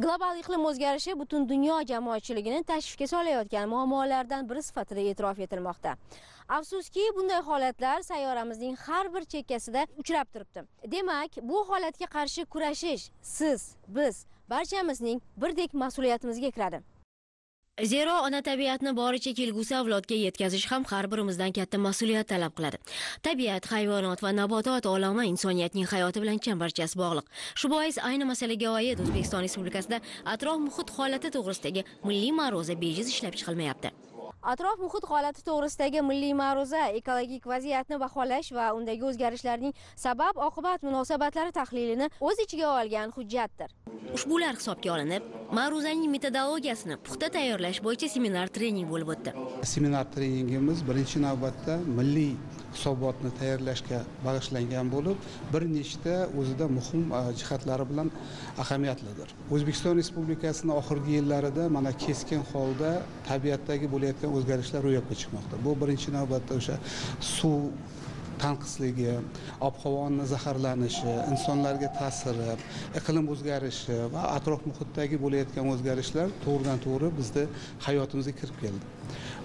global iqlim o'zgarishi butun dunyo jamoatchiligini tashvishga solayotgan muammolardan biri sifatida e'tirof etilmoqda. Afsuski bunday holatlar sayyoramizning har bir chekkasida uchrab turibdi. Demak bu holatga qarshi kurashish siz biz barchamizning birdek mas'uliyatimizga kiradi. Zero ona tabiatni boricha kelgusi avlodga yetkazish ham har birimizdan katta mas'uliyat talab qiladi. Tabiat hayvonot va nabotot olami insoniyatning hayoti bilan chambarchas bog'liq. Shu bois ayni masalaga oid o'zbekiston respublikasida atrof muhit holati to'g'risidagi milliy ma'ruza bejiz ishlab chiqilmayapti. Atrof muhit holati to'g'risidagi milliy ma'ruza ekologik vaziyatni baholash va undagi o'zgarishlarning sabab oqibat munosabatlari tahlilini o'z ichiga olgan hujjatdir. Ushbular hisobga olinib ma'ruzaning metodologiyasini puxta tayyorlash bo'yicha seminar trening bo'lib o'tdi. Seminar treningimiz birinchi navbatda milliy hisobotni tayyorlashga bag'ishlangan bo'lib bir nechta o'zida muhim e, jihatlari bilan ahamiyatlidir. O'zbekiston respublikasini oxirgi yillarida mana keskin holda tabiatdagi bo'layotgan o'zgarishlar ro'yobga chiqmoqda. Bu birinchi navbatda o'sha suv tanqisligi ob havoni zaharlanishi insonlarga ta'siri iqlim o'zgarishi va atrof muhitdagi bo'layotgan o'zgarishlar to'g'ridan to'g'ri bizni hayotimizga kirib keldi.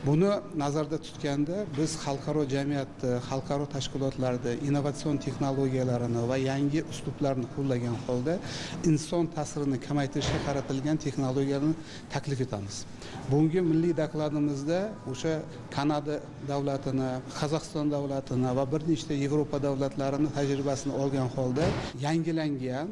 Buni nazarda tutganda biz xalqaro jamiyatni xalqaro tashkilotlarni innovatsion texnologiyalarini va yangi uslublarni qo'llagan holda inson ta'sirini kamaytirishga qaratilgan texnologiyalarni taklif etamiz. Bugungi milliy dokladimizda o'sha kanada davlatini qozog'iston davlatini va bir nechta yevropa davlatlarini tajribasini olgan holda yangilangan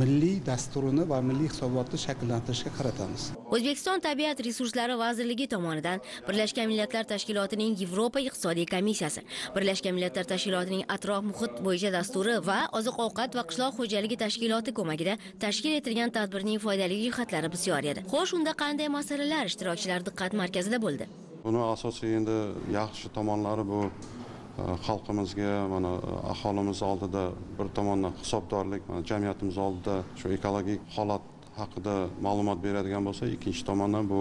milliy dasturini va milliy hisobotni shakllantirishga qaratamiz. O'zbekiston tabiat resurslari vazirligi tomonidan birlashgan millatlar tashkilotining yevropa iqtisodiy komissiyasi birlashgan millatlar tashkilotining atrof muhit bo'yicha dasturi va oziq ovqat va qishloq xo'jaligi tashkiloti ko'magida tashkil etilgan tadbirning foydali jihatlari bisyor edi. Xo'sh unda qanday masalalar ishtirokchilar diqqat markazida bo'ldi. Buni asosiy endi yaxshi tomonlari bu e, xalqimizga mana aholimiz oldida bir tomondan hisobdorlik mana jamiyatimiz oldida shu ekologik holat haqida ma'lumot beradigan bo'lsa ikkinchi tomondan bu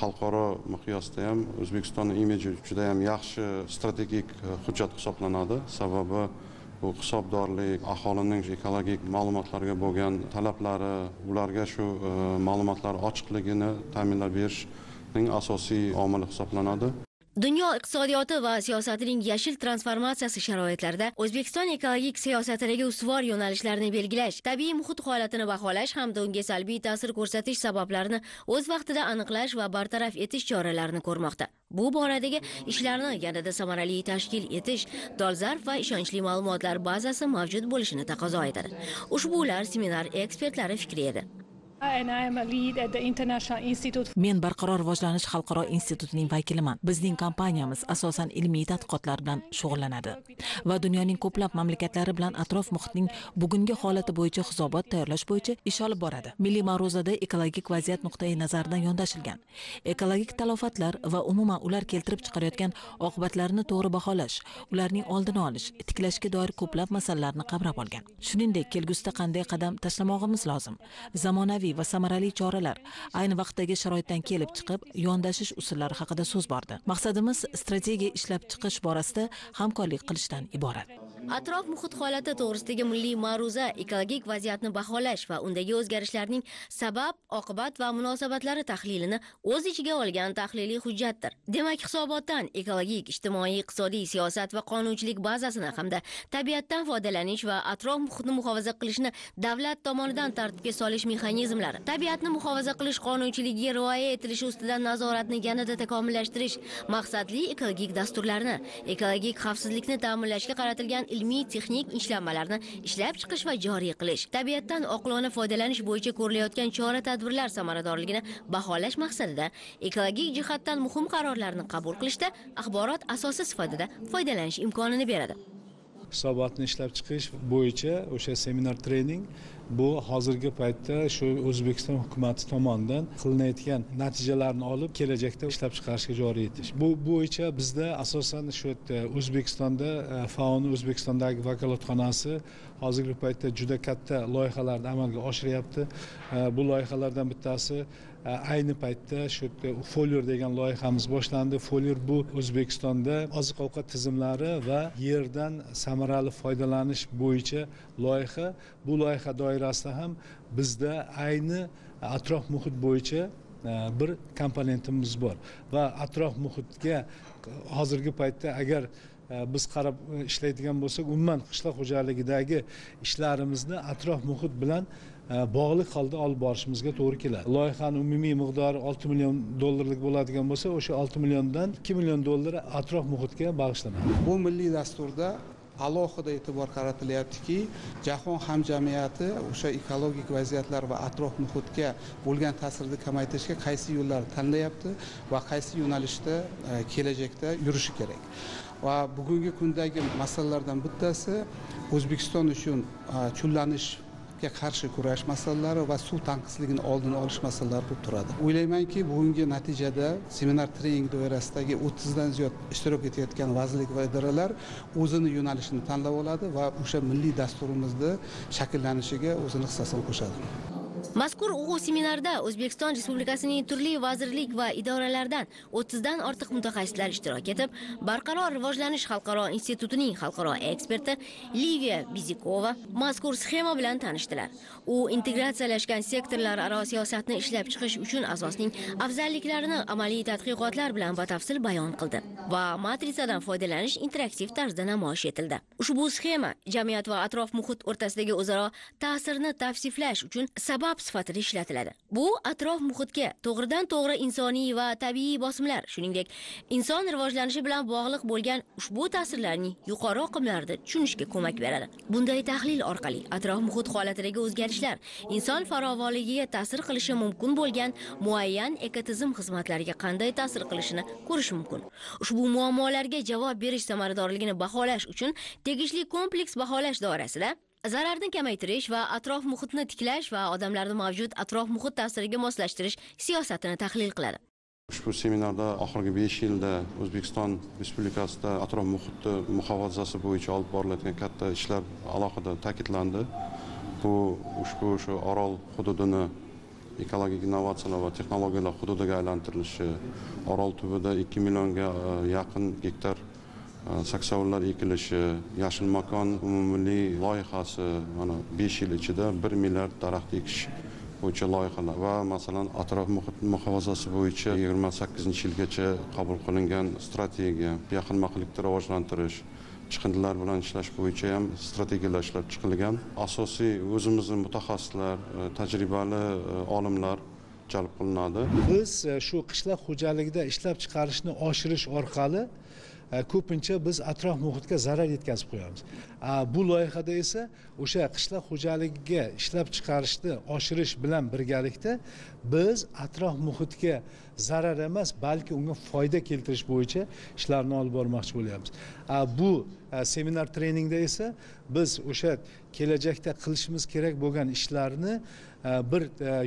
xalqaro miqyosda ham o'zbekistonni imiji juda yam yaxshi strategik e, hujjat hisoblanadi. Sababi bu hisobdorlik aholining ekologik ma'lumotlarga bo'lgan talablari ularga shu e, ma'lumotlar ochiqligini ta'minlab berishning asosiy omili hisoblanadi. Dunyo iqtisodiyoti va siyosatining yashil transformatsiyasi sharoitlarida o'zbekiston ekologik siyosatidagi ustuvor yo'nalishlarni belgilash tabiiy muhit holatini baholash hamda unga salbiy ta'sir ko'rsatish sabablarini o'z vaqtida aniqlash va bartaraf etish choralarini ko'rmoqda. Bu boradagi ishlarni yanada samarali tashkil etish dolzarb va ishonchli ma'lumotlar bazasi mavjud bo'lishini taqozo etadi. Ushbular seminar ekspertlari fikri edi. Men barqaror rivojlanish xalqaro institutining vakiliman. Bizning kompaniyamiz asosan ilmiy tadqiqotlar bilan shug'ullanadi va dunyoning ko'plab mamlakatlari bilan atrof muhitning bugungi holati bo'yicha hisobot tayyorlash bo'yicha ish olib boradi. Milliy ma'ruzada ekologik vaziyat nuqtai nazaridan yondashilgan. Ekologik talofatlar va umuman ular keltirib chiqarayotgan oqibatlarni to'g'ri baholash ularning oldini olish tiklashga doir ko'plab masalalarni qamrab olgan. Shuningdek kelgusida qanday qadam tashlamog'imiz lozim. Zamonaviy va samarali choralar. Ayni vaqtdagi sharoitdan kelib chiqib yondashish usullari haqida so'z bordi. Maqsadimiz strategiya ishlab chiqish borasida hamkorlik qilishdan iborat. Atrof muhit holati to'g'risidagi milliy ma'ruza ekologik vaziyatni baholash va undagi o'zgarishlarning sabab oqibat va munosabatlari tahlilini o'z ichiga olgan tahliliy hujjatdir. Demak hisobotdan ekologik ijtimoiy iqtisodiy siyosat va qonunchilik bazasini hamda tabiatdan foydalanish va atrof muhitni muhofaza qilishni davlat tomonidan tartibga solish mexanizmlari tabiatni muhofaza qilish qonunchiligiga rioya etilishi ustidan nazoratni yanada takomillashtirish maqsadli ekologik dasturlarni ekologik xavfsizlikni ta'minlashga qaratilgan ilmiy texnik ishlanmalarni ishlab chiqish va joriy qilish tabiatdan oqilona foydalanish bo'yicha ko'rilayotgan chora tadbirlar samaradorligini baholash maqsadida ekologik jihatdan muhim qarorlarni qabul qilishda axborot asosi sifatida foydalanish imkonini beradi. Hisobotni ishlab chiqish bo'yicha o'sha seminar trening bu hozirgi paytda shu o'zbekiston hukumati tomonidan qilinayotgan natijalarni olib kelajakda ishlab chiqarishga joriy etish. Bu bo'yicha bizda asosan shu yerda o'zbekistonda e, faoni o'zbekistondagi vakolatxonasi hozirgi paytda juda katta loyihalarni amalga oshiryapti e, bu loyihalardan bittasi e, ayni paytda shu yerda folyer degan loyihamiz boshlandi. Folyer bu o'zbekistonda oziq ovqat tizimlari va yerdan samarali foydalanish bo'yicha loyiha. Bu loyiha doirasida ham bizda ayni atrof muhit bo'yicha e, bir komponentimiz bor. Va atrof muhitga hozirgi paytda agar e, biz qarab e, ishlaydigan bo'lsak umuman qishloq xo'jaligidagi ishlarimizni atrof muhit bilan bog'liq holda olib borishimizga to'g'ri keladi. Loyihani umumiy miqdori olti million dollarlik bo'ladigan bo'lsa o'sha olti milliondan ikki million dollar atrof muhitga bag'ishlanadi. Bu milliy dasturda alohida e'tibor qaratilyaptiki jahon hamjamiyati o'sha ekologik vaziyatlar va atrof muhitga bo'lgan ta'sirni kamaytirishga qaysi yo'llarni tanlayapti va qaysi yo'nalishda e, kelajakda yurishi kerak. Va bugungi kundagi masalalardan bittasi o'zbekiston uchun e, chullanish chullanishga qarshi kurash masalalari va suv tanqisligini oldini olish masalalari bo'lib turadi. O'ylaymanki bugungi natijada seminar trening doirasidagi o'ttizdan ziyod ishtirok etayotgan vazirlik va idoralar o'zini yo'nalishini tanlab oladi va o'sha milliy dasturimizni shakllanishiga o'zini hissasini qo'shadi. Mazkur o'quv seminarida o'zbekiston respublikasining turli vazirlik va idoralardan o'ttizdan ortiq mutaxassislar ishtirok etib barqaror rivojlanish xalqaro institutining xalqaro eksperti liviya bizikova mazkur sxema bilan tanishdilar. U integratsiyalashgan sektorlararo siyosatni ishlab chiqish uchun asosning afzalliklarini amaliy tadqiqotlar bilan batafsil bayon qildi va matrisadan foydalanish interaktiv tarzda namoyish etildi. Ushbu sxema jamiyat va atrof muhit o'rtasidagi o'zaro ta'sirni tavsiflash uchun sabab sifatida ishlatiladi. Bu atrof muhitga to'g'ridan to'g'ri insoniy va tabiiy bosimlar shuningdek inson rivojlanishi bilan bog'liq bo'lgan ushbu ta'sirlarning yuqori oqimlarida tushunishga ko'mak beradi. Bunday tahlil orqali atrof muhit holatidagi o'zgarishlar inson farovonligiga ta'sir qilishi mumkin bo'lgan muayyan ekotizim xizmatlariga qanday ta'sir qilishini ko'rish mumkin. Ushbu muammolarga javob berish samaradorligini baholash uchun tegishli kompleks baholash doirasida zararni kamaytirish va atrof muhitni tiklash va odamlarni mavjud atrof muhit ta'siriga moslashtirish siyosatini tahlil qiladi. Ushbu seminarda oxirgi besh yilda o'zbekiston respublikasida atrof muhiti muhofazasi bo'yicha olib borilayotgan katta ishlar alohida ta'kidlandi. Bu ushbu shu orol hududini ekologik innovatsiyalar va texnologiyalar hududiga aylantirilishi orol tubida ikki millionga e, yaqin gektar saksovullar ekilishi yashil makon umummilliy loyihasi mana besh yil ichida bir milliard daraxt ekish bo'yicha loyihalar va masalan atrof muhit muhofazasi bo'yicha yigirma sakkizinchi yilgacha qabul qilingan strategiya yaqin maqlikda rivojlantirish chiqindilar bilan ishlash bo'yicha ham strategiyalar ishlab chiqilgan. Asosiy o'zimizni mutaxassislar e, tajribali e, olimlar jalb qilinadi. Biz e, shu qishloq xo'jaligida ishlab chiqarishni oshirish orqali E, ko'pincha biz atrof muhitga zarar yetkazib qo'yamiz. Bu loyihada esa o'sha qishloq xo'jaligiga ishlab chiqarishni oshirish bilan birgalikda biz atrof muhitga zarar emas balki unga foyda keltirish bo'yicha ishlarni olib bormoqchi bo'lyapmiz. Bu seminar treningda esa biz o'sha kelajakda qilishimiz kerak bo'lgan ishlarni bir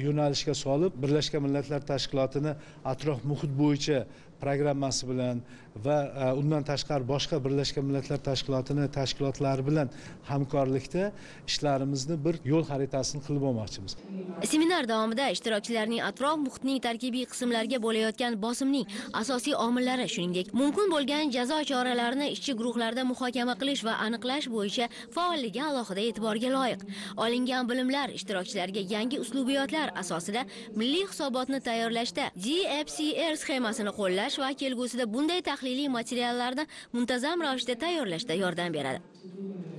yo'nalishga solib birlashgan millatlar tashkilotini atrof muhit bo'yicha programmasi bilan va undan tashqari boshqa birlashgan millatlar tashkilotini tashkilotlari bilan hamkorlikda ishlarimizni bir yo'l xaritasini qilib olmoqchimiz. Seminar davomida ishtirokchilarning atrof muhitning tarkibiy qismlariga bo'layotgan bosimning asosiy omillari shuningdek mumkin bo'lgan jazo choralarini ishchi guruhlarda muhokama qilish va aniqlash bo'yicha faolligi alohida e'tiborga loyiq. Olingan bilimlar ishtirokchilarga yangi uslubiyotlar asosida milliy hisobotni tayyorlashda DFCR sxemasini qo'llash va kelgusida bunday tahliliy materiallarni muntazam ravishda tayyorlashda yordam beradi.